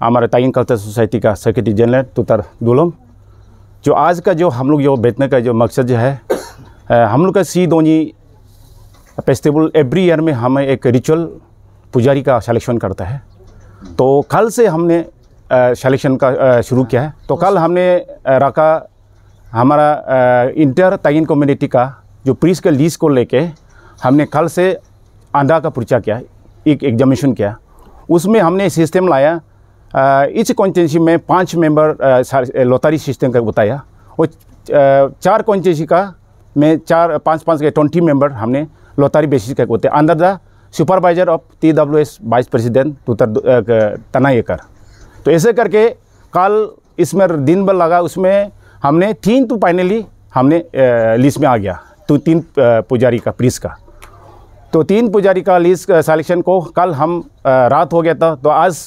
हमारे ताइन culture society का सेक्रेटरी जनरल तुतर दुलम। जो आज का जो हम लोग जो बेचने का जो मकसद जो है हम लोग का Si Donyi festival every year में हमें एक रिचुअल पुजारी का सिलेक्शन करता है। तो कल से हमने सिलेक्शन का शुरू किया है। तो कल हमने रखा हमारा इंटर तयन कम्युनिटी का, जो प्रीस के लीज को लेके हमने कल से आंधा का पर्चा किया, एक एग्जामिनेशन किया। उसमें हमने सिस्टम लाया इस कॉन्स्टिट्यूंसी में पाँच मेंबर लोतारी सिस्टम का बताया। और चार कॉन्स्टिट्यूंसी का में चार, पाँच पाँच के ट्वेंटी मेंबर हमने लोतारी बेसिस का होते under the supervisor of T W S vice president Tutar Tanaykar तो ऐसे करके कल इसमें दिन भर लगा, उसमें हमने तीन तो फाइनली हमने लिस्ट में आ गया तो तीन पुजारी का प्रीस का। तो तीन पुजारी का लिस्ट सिलेक्शन को कल हम रात हो गया था तो आज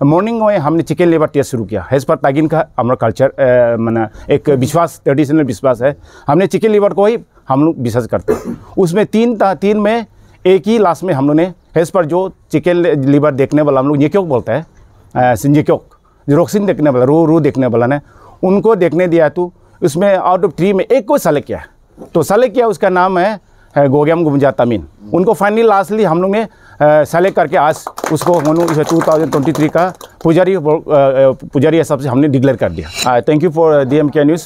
मॉर्निंग में हमने चिकन लेबर टेस्ट शुरू किया। हेज पर तागिन का हमारा कल्चर मैंने, एक विश्वास ट्रेडिशनल विश्वास है। हमने चिकन लिवर को ही हम लोग विश्वास करते हैं। उसमें तीन तीन में एक ही लास्ट में हम लोग ने हेज पर जो चिकन लिवर देखने वाला हम लोग, ये क्यों बोलते हैं? सिंजिक्योक रोक्सिन देखने वाला, रू रू देखने वाला ने, उनको देखने दिया तो उसमें आउट ऑफ़ थ्री में एक को सेलेक्ट किया तो सेलेक्ट किया, उसका नाम है है, गोग्याम गुमजा तमीन उनको फाइनली लास्टली हम लोग ने सेलेक्ट करके आज उसको टू थाउज़ेंड ट्वेंटी थ्री का पुजारी पुजारी हिसाब से हमने डिक्लेयर कर दिया। Thank you for D M K news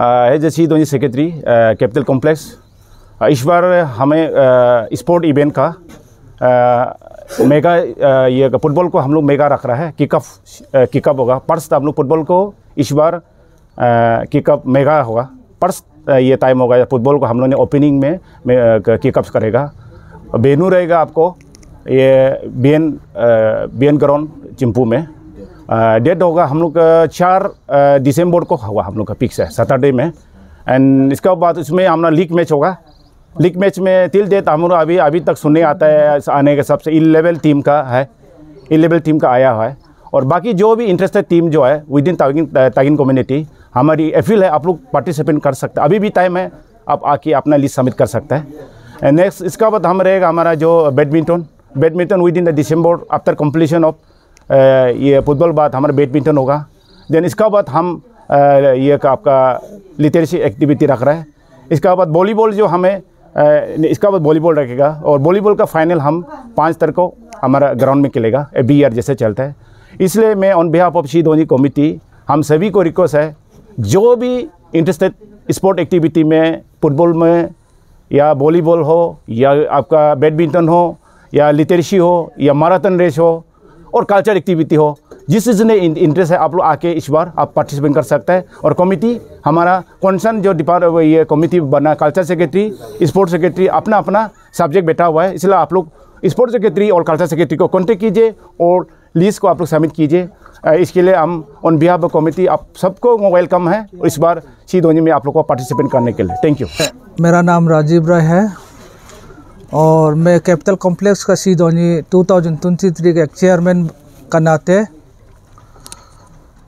as a Si Donyi secretary capital complex इस बार हमें स्पोर्ट इवेंट का मेगा ये फुटबॉल को हम लोग मेगा रख रहा है। किकअप किकअप होगा। पर्स हम लोग फुटबॉल को इस बार किकअप मेगा होगा। पर्स ये टाइम होगा। फुटबॉल को हम लोग ने ओपनिंग में, किकअप्स करेगा। बेनू रहेगा आपको। ये बी एन बी एन चिंपू में. डेट होगा हम लोग का चार दिसंबर को होगा हम लोग का फिक्स है सैटरडे में. एंड इसके बाद उसमें हमारा लीग मैच होगा. लीग मैच में तिल डेट हम लोग अभी अभी तक सुनने आता है आने के सबसे इन लेवल टीम का है. इन लेवल टीम का आया हुआ है. और बाकी जो भी इंटरेस्टेड टीम जो है within Tagin Tagin community हमारी अपील है, आप लोग पार्टिसिपेट कर सकते हैं. अभी भी टाइम है, आप आके अपना लिस्ट सबमिट कर सकते हैं. नेक्स्ट इसका बाद हम रहेगा हमारा जो badminton badminton within the December after completion of ये फुटबॉल बाद हमारा बैडमिंटन होगा। देन इसका बाद हम अ, ये का आपका लिटरेसी एक्टिविटी रख रहा है। इसका बाद वॉलीबॉल जो हमें इसका बाद वॉलीबॉल रखेगा और वॉलीबॉल का फाइनल हम पाँच तारीख को हमारा ग्राउंड में खेलेगा एवरी ईयर जैसे चलता है। इसलिए मैं on behalf of Si Donyi committee हम सभी को रिक्वेस्ट है जो भी इंटरेस्टेड स्पोर्ट एक्टिविटी में फुटबॉल में या वॉलीबॉल हो या आपका बैडमिंटन हो या लिटरेसी हो, या मैराथन रेस हो, और कल्चर एक्टिविटी हो, जिस में इंटरेस्ट है, आप लोग आके इस बार आप पार्टिसिपेट कर सकते हैं। और कमेटी हमारा कॉन्सन जो डिपार्ट ये कमेटी बना कल्चर सेक्रेटरी स्पोर्ट्स सेक्रेटरी अपना अपना सब्जेक्ट बैठा हुआ है। इसलिए आप लोग स्पोर्ट्स सेक्रेटरी और कल्चर सेक्रेटरी को कॉन्टेक्ट कीजिए और लिस्ट को आप लोग सबमिट कीजिए। इसके लिए हम ऑन बिहाफ ऑफ़ कमेटी आप सबको वेलकम है इस बार सी धोनी में आप लोग को पार्टिसिपेट करने के लिए। थैंक यू मेरा नाम राजीव राय है। और मैं कैपिटल कॉम्प्लेक्स का सी धोनी 2023 के एक चेयरमैन का नाते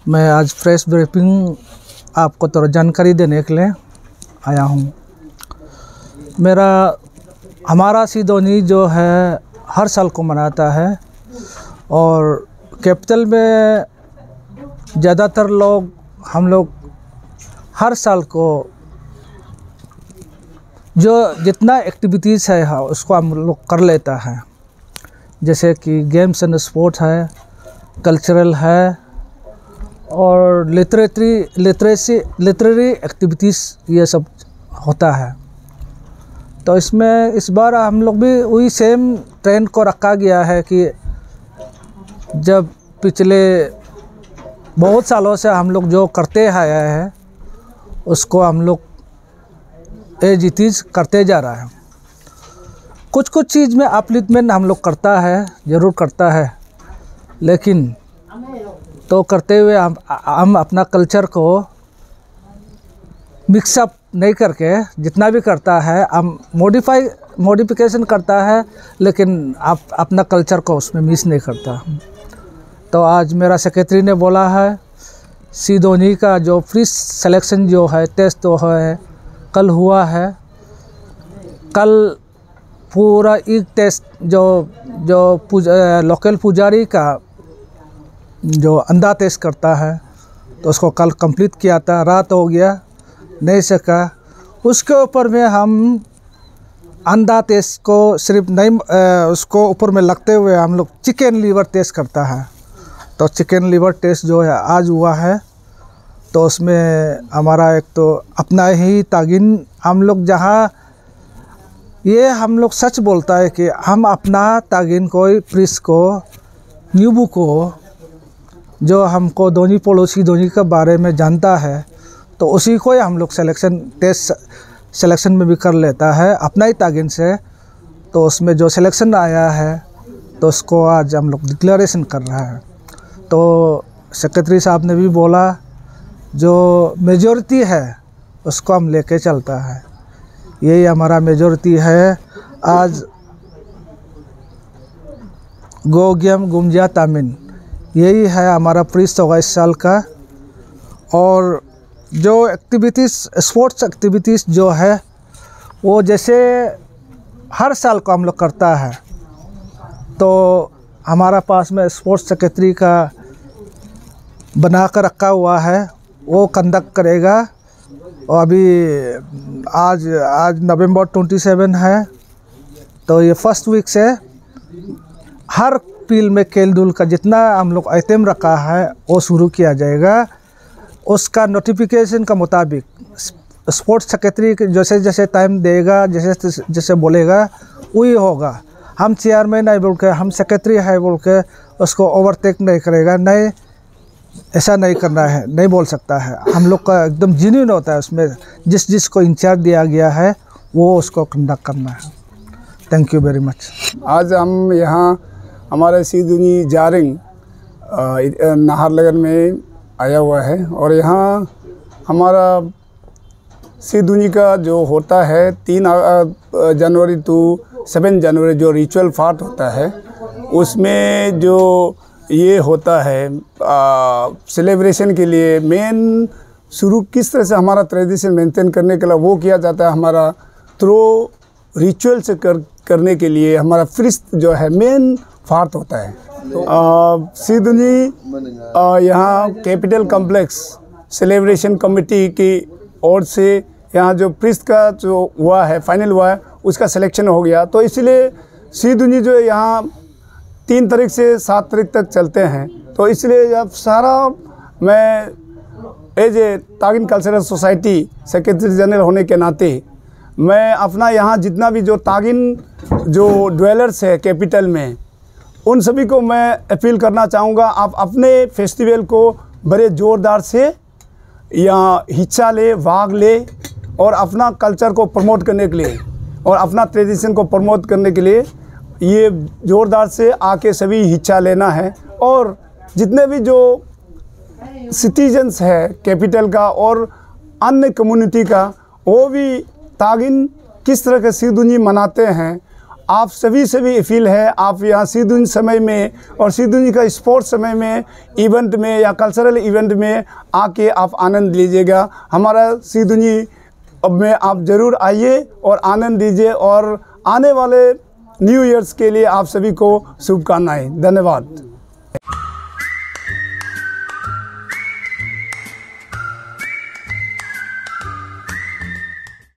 मैं आज फ्रेश ब्रीफिंग आपको थोड़ा जानकारी देने के लिए आया हूँ। मेरा, हमारा सी धोनी जो है, हर साल को मनाता है और कैपिटल में ज़्यादातर लोग, हम लोग हर साल को जो जितना एक्टिविटीज़ है हाँ, उसको हम लोग कर लेता है। जैसे कि गेम्स एंड स्पोर्ट्स है कल्चरल है और लिटरेटरी लिटरेसी लिटरेरी एक्टिविटीज़ ये सब होता है। तो इसमें इस बार हम लोग भी वही सेम ट्रेंड को रखा गया है कि जब पिछले बहुत सालों से हम लोग जो करते आए हैं उसको हम लोग एज इट इज़ करते जा रहा है। कुछ कुछ चीज़ में अपलिटमेंट हम लोग करता है, ज़रूर करता है, लेकिन तो करते हुए हम हम अपना कल्चर को मिक्सअप नहीं करके जितना भी करता है, हम मॉडिफाई मॉडिफिकेशन करता है, लेकिन आप, अपना कल्चर को उसमें मिस नहीं करता। तो आज मेरा सेक्रेटरी ने बोला है सी धोनी का जो फ्री सिलेक्शन जो है टेस्ट तो है कल हुआ है। कल पूरा एक टेस्ट जो जो पूजा लोकल पुजारी का जो अंधा टेस्ट करता है तो उसको कल कंप्लीट किया था। रात हो गया, नहीं सका। उसके ऊपर में हम अंधा टेस्ट को सिर्फ़ नहीं उसको ऊपर में लगते हुए हम लोग चिकन लीवर टेस्ट करता है। तो चिकन लीवर टेस्ट जो है, आज हुआ है। तो उसमें हमारा एक तो अपना ही तागिन हम लोग जहाँ, ये हम लोग सच बोलता है कि हम अपना तागिन को, प्रिस को, न्यूबू को, जो हमको धोनी पड़ोसी धोनी के बारे में जानता है तो उसी को ही हम लोग सिलेक्शन टेस्ट सिलेक्शन में भी कर लेता है अपना ही तागिन से। तो उसमें जो सिलेक्शन आया है तो उसको आज हम लोग डिक्लेरेशन कर रहा है। तो सेक्रेटरी साहब ने भी बोला जो मेजॉरिटी है, उसको हम लेके चलता है। यही हमारा मेजॉरिटी है। आज गोग्यम गुमजा तामिन यही है हमारा प्रीस चौवाईस साल का। और जो एक्टिविटीज़ स्पोर्ट्स एक्टिविटीज़ जो है, वो जैसे हर साल को हम लोग करता है। तो हमारा पास में स्पोर्ट्स सेक्रेटरी का बना कर रखा हुआ है। वो कंडक्ट करेगा। और अभी, आज आज नवंबर 27 है। तो ये फ़र्स्ट वीक से हर फ़ील्ड में खेल धूल का जितना हम लोग आइटम रखा है, वो शुरू किया जाएगा। उसका नोटिफिकेशन का मुताबिक स्पोर्ट्स सेक्रेटरी जैसे जैसे टाइम देगा जैसे जैसे बोलेगा, वही होगा। हम चेयरमैन है बोल के, हम सेक्रेटरी है बोल के, उसको ओवरटेक नहीं करेगा। नहीं ऐसा नहीं करना है, नहीं बोल सकता है। हम लोग का एकदम जेन्यून होता है उसमें। जिस जिस को इंचार्ज दिया गया है, वो उसको कंडक्ट करना है। थैंक यू वेरी मच आज हम यहाँ हमारे सीधुनी जारिंग नाहरलगन में आया हुआ है और यहाँ हमारा सीधुनी का जो होता है, तीन जनवरी टू सेवन जनवरी जो रिचुअल फाट होता है, उसमें जो ये होता है सेलिब्रेशन के लिए मेन शुरू किस तरह से हमारा ट्रेडिशन मेंटेन करने के लिए वो किया जाता है हमारा थ्रो रिचुअल से कर, करने के लिए हमारा फ्रिस्त जो है मेन फार्थ होता है। तो यहाँ कैपिटल कॉम्प्लेक्स सेलिब्रेशन कमेटी की ओर से यहाँ जो प्रिस्ट का जो हुआ है फाइनल हुआ है, उसका सिलेक्शन हो गया। तो इसलिए सीधुनी जो यहाँ तीन तारीख से सात तारीख तक चलते हैं। तो इसलिए अब सारा मैं as a Tagin cultural society secretary general होने के नाते मैं अपना यहाँ जितना भी जो तागिन, जो ड्वेलर्स है कैपिटल में, उन सभी को मैं अपील करना चाहूँगा। आप अपने फेस्टिवल को बड़े ज़ोरदार से यहाँ हिस्सा ले, भाग ले और अपना कल्चर को प्रमोट करने के लिए और अपना ट्रेडिशन को प्रमोट करने के लिए ये ज़ोरदार से आके सभी हिस्सा लेना है और जितने भी जो सिटीजन्स है कैपिटल का और अन्य कम्युनिटी का, वो भी तागिन किस तरह के सीधुनी मनाते हैं, आप सभी से भी अपील है, आप यहाँ सीधुन समय में और सीधुनी का स्पोर्ट्स समय में इवेंट में या कल्चरल इवेंट में आके आप आनंद लीजिएगा। हमारा अब में आप ज़रूर आइए और आनंद लीजिए और आने वाले न्यू ईयर्स के लिए आप सभी को शुभकामनाएँ। धन्यवाद।